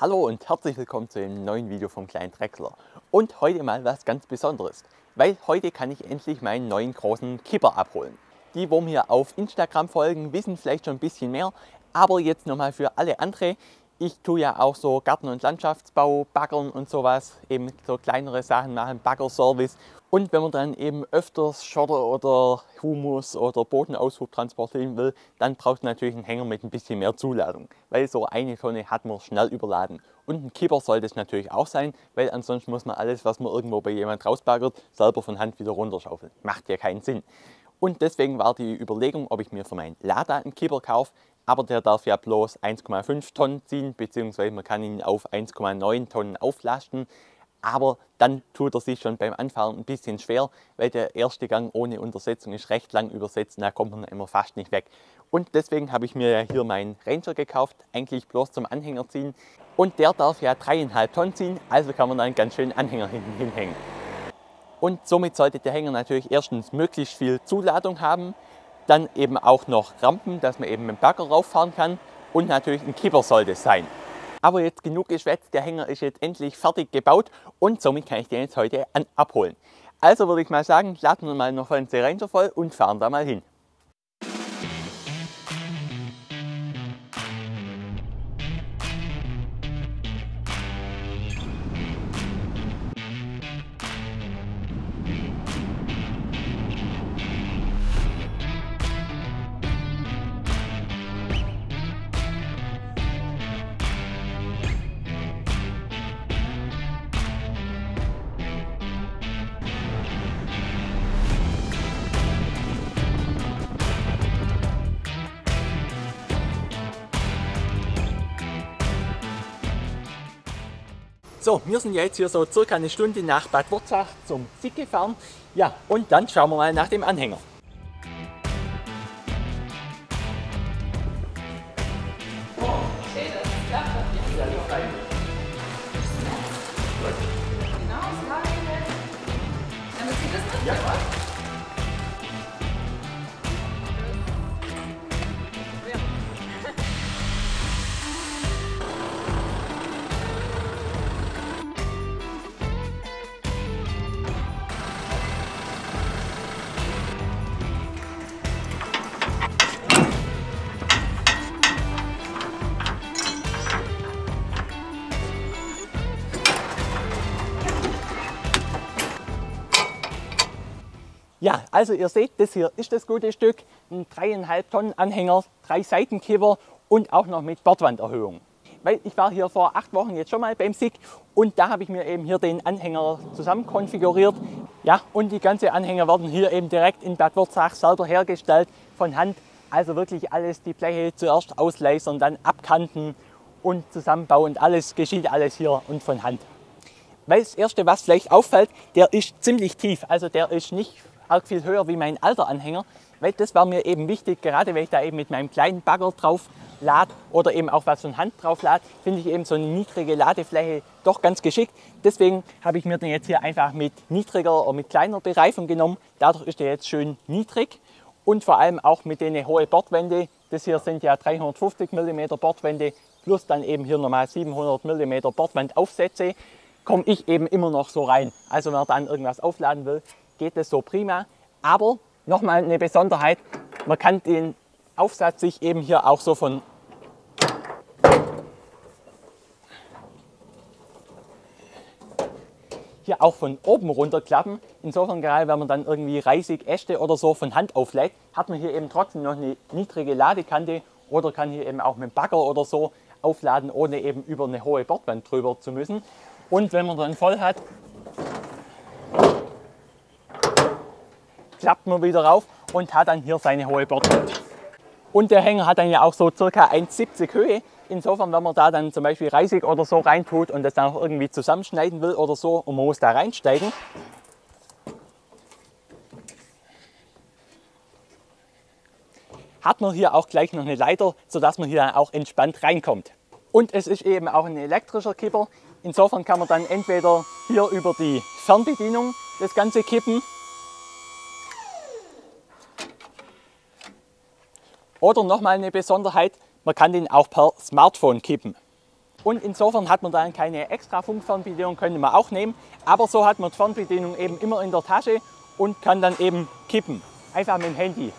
Hallo und herzlich willkommen zu einem neuen Video vom kleinen Drechsler. Und heute mal was ganz Besonderes, weil heute kann ich endlich meinen neuen großen Kipper abholen. Die, wo mir auf Instagram folgen, wissen vielleicht schon ein bisschen mehr, aber jetzt nochmal für alle andere. Ich tue ja auch so Garten- und Landschaftsbau, Baggern und sowas, eben so kleinere Sachen machen, Baggerservice. Und wenn man dann eben öfters Schotter oder Humus oder Bodenaushub transportieren will, dann braucht man natürlich einen Hänger mit ein bisschen mehr Zuladung, weil so eine Tonne hat man schnell überladen. Und ein Kipper sollte es natürlich auch sein, weil ansonsten muss man alles, was man irgendwo bei jemand rausbaggert, selber von Hand wieder runterschaufeln. Macht ja keinen Sinn. Und deswegen war die Überlegung, ob ich mir für meinen Lada einen Kipper kaufe, aber der darf ja bloß 1,5 Tonnen ziehen, beziehungsweise man kann ihn auf 1,9 Tonnen auflasten. Aber dann tut er sich schon beim Anfahren ein bisschen schwer, weil der erste Gang ohne Untersetzung ist recht lang übersetzt und da kommt man immer fast nicht weg. Und deswegen habe ich mir ja hier meinen Ranger gekauft, eigentlich bloß zum Anhänger ziehen. Und der darf ja 3,5 Tonnen ziehen, also kann man da einen ganz schönen Anhänger hinten hinhängen. Und somit sollte der Hänger natürlich erstens möglichst viel Zuladung haben, dann eben auch noch Rampen, dass man eben mit dem Bagger rauffahren kann und natürlich ein Kipper sollte es sein. Aber jetzt genug geschwätzt, der Hänger ist jetzt endlich fertig gebaut und somit kann ich den jetzt heute abholen. Also würde ich mal sagen, laden wir mal noch unsere Ranger voll und fahren da mal hin. So, wir sind jetzt hier so circa eine Stunde nach Bad Wurzach zum Sieg gefahren. Ja, und dann schauen wir mal nach dem Anhänger. Ja, also ihr seht, das hier ist das gute Stück. Ein dreieinhalb Tonnen Anhänger, drei Seitenkipper und auch noch mit Bordwanderhöhung. Weil ich war hier vor acht Wochen jetzt schon mal beim SIG und da habe ich mir eben hier den Anhänger zusammen konfiguriert. Ja, und die ganzen Anhänger werden hier eben direkt in Bad Wurzach selber hergestellt von Hand. Also wirklich alles, die Bleche zuerst ausleisern, dann abkanten und zusammenbauen. Alles geschieht alles hier und von Hand. Weil das Erste, was vielleicht auffällt, der ist ziemlich tief. Also der ist nicht arg viel höher wie mein alter Anhänger, weil das war mir eben wichtig, gerade wenn ich da eben mit meinem kleinen Bagger drauf lade oder eben auch was von Hand drauf lade, finde ich eben so eine niedrige Ladefläche doch ganz geschickt. Deswegen habe ich mir den jetzt hier einfach mit niedriger oder mit kleiner Bereifung genommen. Dadurch ist der jetzt schön niedrig und vor allem auch mit den hohen Bordwände. Das hier sind ja 350 mm Bordwände plus dann eben hier nochmal 700 mm Bordwandaufsätze komme ich eben immer noch so rein. Also wenn man dann irgendwas aufladen will, geht das so prima. Aber nochmal eine Besonderheit, man kann den Aufsatz sich eben hier auch so von hier auch von oben runterklappen. Insofern gerade wenn man dann irgendwie Reisig, Äste oder so von Hand auflädt, hat man hier eben trotzdem noch eine niedrige Ladekante oder kann hier eben auch mit dem Bagger oder so aufladen, ohne eben über eine hohe Bordwand drüber zu müssen. Und wenn man dann voll hat, klappt man wieder rauf und hat dann hier seine hohe Bordwand. Und der Hänger hat dann ja auch so circa 1,70 Höhe. Insofern, wenn man da dann zum Beispiel Reisig oder so reintut und das dann auch irgendwie zusammenschneiden will oder so und man muss da reinsteigen, hat man hier auch gleich noch eine Leiter, sodass man hier auch entspannt reinkommt. Und es ist eben auch ein elektrischer Kipper. Insofern kann man dann entweder hier über die Fernbedienung das Ganze kippen oder nochmal eine Besonderheit, man kann den auch per Smartphone kippen. Und insofern hat man dann keine extra Funkfernbedienung, könnte man auch nehmen. Aber so hat man die Fernbedienung eben immer in der Tasche und kann dann eben kippen. Einfach mit dem Handy.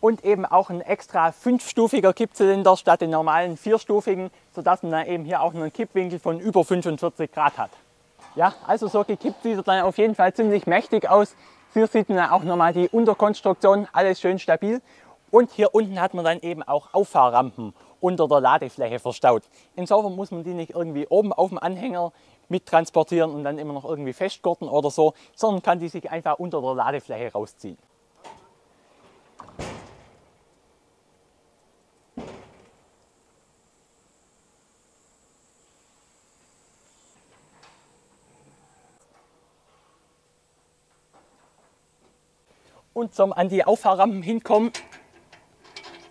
Und eben auch ein extra fünfstufiger Kippzylinder statt den normalen vierstufigen, sodass man dann eben hier auch einen Kippwinkel von über 45 Grad hat. Ja, also so gekippt sieht er dann auf jeden Fall ziemlich mächtig aus. Hier sieht man dann auch nochmal die Unterkonstruktion, alles schön stabil. Und hier unten hat man dann eben auch Auffahrrampen unter der Ladefläche verstaut. Insofern muss man die nicht irgendwie oben auf dem Anhänger mittransportieren und dann immer noch irgendwie festgurten oder so, sondern kann die sich einfach unter der Ladefläche rausziehen. Und zum an die Auffahrrampen hinkommen,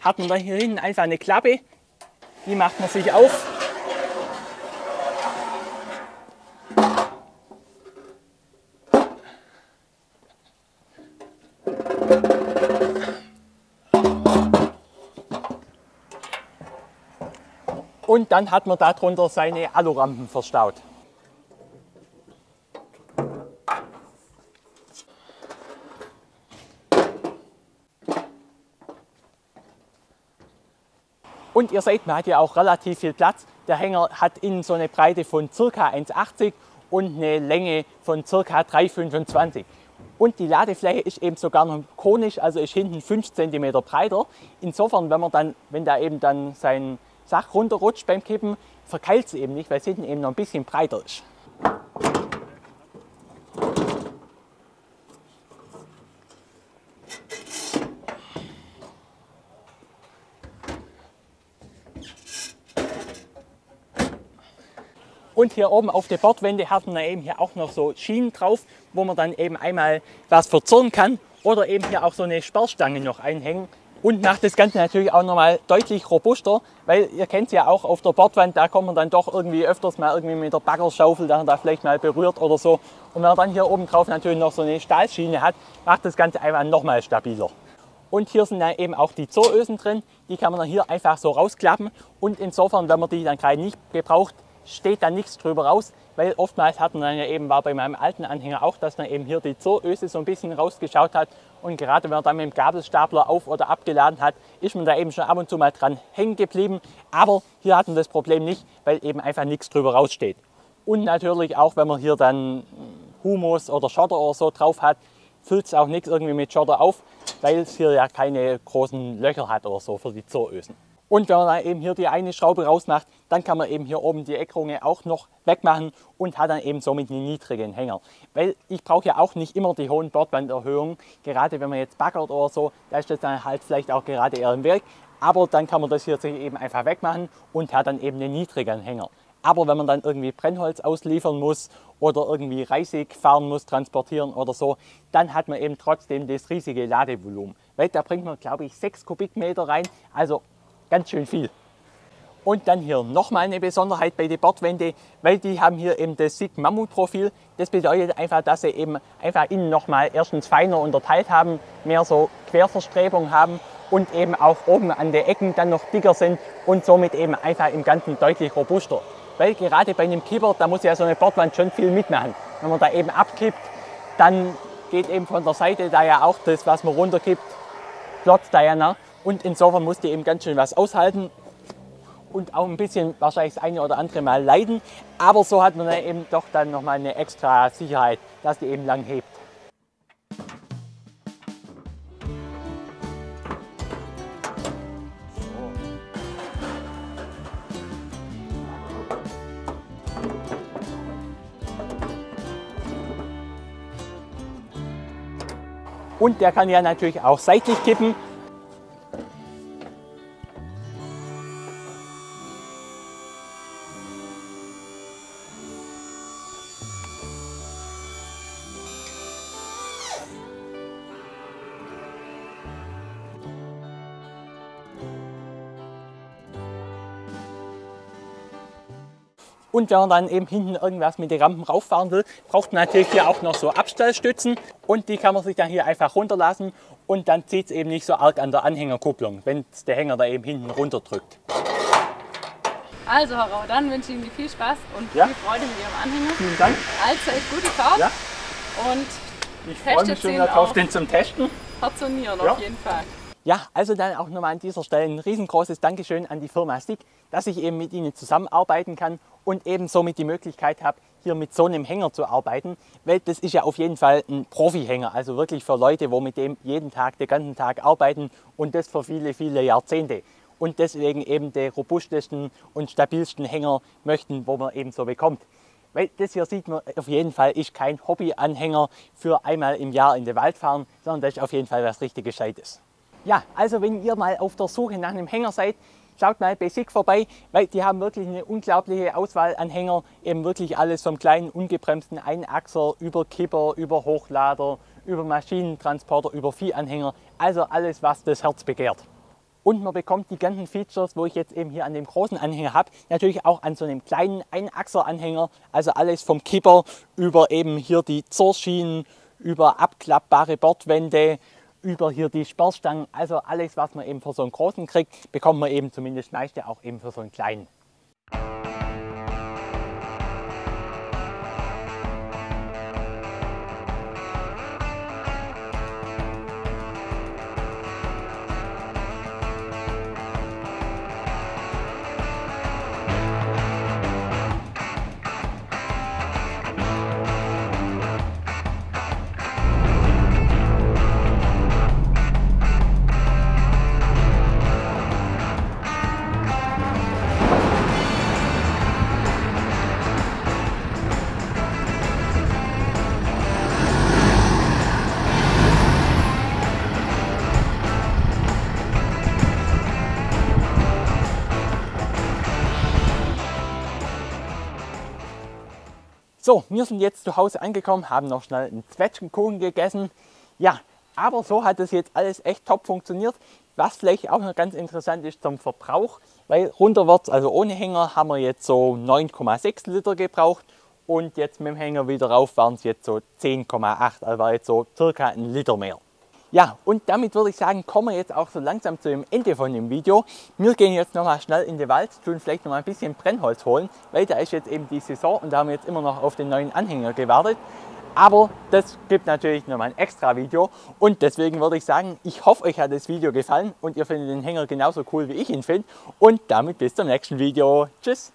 hat man da hier hinten einfach eine Klappe. Die macht man sich auf. Und dann hat man darunter seine Alurampen verstaut. Und ihr seht, man hat ja auch relativ viel Platz. Der Hänger hat innen so eine Breite von ca. 1,80 und eine Länge von ca. 3,25. Und die Ladefläche ist eben sogar noch konisch, also ist hinten 5 cm breiter. Insofern, wenn man dann, wenn da eben dann sein Sach runterrutscht beim Kippen, verkeilt es eben nicht, weil es hinten eben noch ein bisschen breiter ist. Und hier oben auf der Bordwände hat man eben hier auch noch so Schienen drauf, wo man dann eben einmal was verzurren kann oder eben hier auch so eine Sperrstange noch einhängen. Und macht das Ganze natürlich auch nochmal deutlich robuster, weil ihr kennt es ja auch auf der Bordwand, da kommt man dann doch irgendwie öfters mal irgendwie mit der Baggerschaufel, da da vielleicht mal berührt oder so. Und wenn man dann hier oben drauf natürlich noch so eine Stahlschiene hat, macht das Ganze einfach nochmal stabiler. Und hier sind dann eben auch die Zoösen drin, die kann man dann hier einfach so rausklappen und insofern, wenn man die dann gerade nicht gebraucht, steht da nichts drüber raus, weil oftmals hat man dann ja eben, war bei meinem alten Anhänger auch, dass dann eben hier die Zoöse so ein bisschen rausgeschaut hat und gerade wenn man dann mit dem Gabelstapler auf- oder abgeladen hat, ist man da eben schon ab und zu mal dran hängen geblieben. Aber hier hatten wir das Problem nicht, weil eben einfach nichts drüber raussteht. Und natürlich auch, wenn man hier dann Humus oder Schotter oder so drauf hat, füllt es auch nichts irgendwie mit Schotter auf, weil es hier ja keine großen Löcher hat oder so für die Zoösen. Und wenn man dann eben hier die eine Schraube rausmacht, dann kann man eben hier oben die Eckrunge auch noch wegmachen und hat dann eben somit einen niedrigen Hänger. Weil ich brauche ja auch nicht immer die hohen Bordwanderhöhungen, gerade wenn man jetzt baggert oder so, da ist das dann halt vielleicht auch gerade eher im Werk. Aber dann kann man das hier eben einfach wegmachen und hat dann eben einen niedrigen Hänger. Aber wenn man dann irgendwie Brennholz ausliefern muss oder irgendwie Reisig fahren muss, transportieren oder so, dann hat man eben trotzdem das riesige Ladevolumen. Weil da bringt man, glaube ich, 6 Kubikmeter rein. Also ganz schön viel. Und dann hier nochmal eine Besonderheit bei den Bordwände, weil die haben hier eben das SIG Mammut Profil. Das bedeutet einfach, dass sie eben einfach innen nochmal erstens feiner unterteilt haben, mehr so Querverstrebung haben und eben auch oben an den Ecken dann noch dicker sind und somit eben einfach im Ganzen deutlich robuster. Weil gerade bei einem Kipper, da muss ja so eine Bordwand schon viel mitmachen. Wenn man da eben abkippt, dann geht eben von der Seite da ja auch das, was man runterkippt, plotzt da ja nach. Und insofern musste eben ganz schön was aushalten und auch ein bisschen wahrscheinlich das eine oder andere Mal leiden. Aber so hat man dann eben doch dann nochmal eine extra Sicherheit, dass die eben lang hebt. Und der kann ja natürlich auch seitlich kippen. Und wenn man dann eben hinten irgendwas mit den Rampen rauffahren will, braucht man natürlich hier auch noch so Abstellstützen und die kann man sich dann hier einfach runterlassen und dann zieht es eben nicht so arg an der Anhängerkupplung, wenn der Hänger da eben hinten runterdrückt. Also Herr Rau, dann wünsche ich Ihnen viel Spaß und Ja. viel Freude mit Ihrem Anhänger. Vielen Dank. Allzeit gute Fahrt Ja. und Ich freue mich schon darauf, auf. den zum Testen. Herz-Nieren Ja. auf jeden Fall. Ja, also dann auch nochmal an dieser Stelle ein riesengroßes Dankeschön an die Firma Stick, dass ich eben mit Ihnen zusammenarbeiten kann und eben somit die Möglichkeit habe, hier mit so einem Hänger zu arbeiten, weil das ist ja auf jeden Fall ein Profi-Hänger, also wirklich für Leute, wo mit dem jeden Tag, den ganzen Tag arbeiten und das für viele, viele Jahrzehnte. Und deswegen eben den robustesten und stabilsten Hänger möchten, wo man eben so bekommt. Weil das hier sieht man auf jeden Fall ist kein Hobby-Anhänger für einmal im Jahr in den Wald fahren, sondern das ist auf jeden Fall was richtig Gescheites. Ja, also wenn ihr mal auf der Suche nach einem Hänger seid, schaut mal bei SIG vorbei, weil die haben wirklich eine unglaubliche Auswahl an Hänger. Eben wirklich alles vom kleinen ungebremsten Einachser über Kipper, über Hochlader, über Maschinentransporter, über Viehanhänger. Also alles, was das Herz begehrt. Und man bekommt die ganzen Features, wo ich jetzt eben hier an dem großen Anhänger habe, natürlich auch an so einem kleinen Einachser-Anhänger. Also alles vom Kipper über eben hier die Zorschienen, über abklappbare Bordwände, über hier die Sperrstangen. Also alles, was man eben für so einen großen kriegt, bekommt man eben zumindest meiste auch eben für so einen kleinen. So, wir sind jetzt zu Hause angekommen, haben noch schnell einen Zwetschgenkuchen gegessen. Ja, aber so hat es jetzt alles echt top funktioniert. Was vielleicht auch noch ganz interessant ist zum Verbrauch, weil runterwärts, also ohne Hänger, haben wir jetzt so 9,6 Liter gebraucht und jetzt mit dem Hänger wieder rauf waren es jetzt so 10,8, also war jetzt so circa ein Liter mehr. Ja, und damit würde ich sagen, kommen wir jetzt auch so langsam zu dem Ende von dem Video. Wir gehen jetzt nochmal schnell in den Wald, tun vielleicht noch mal ein bisschen Brennholz holen, weil da ist jetzt eben die Saison und da haben wir jetzt immer noch auf den neuen Anhänger gewartet. Aber das gibt natürlich nochmal ein extra Video und deswegen würde ich sagen, ich hoffe, euch hat das Video gefallen und ihr findet den Hänger genauso cool, wie ich ihn finde. Und damit bis zum nächsten Video. Tschüss!